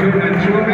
children, children.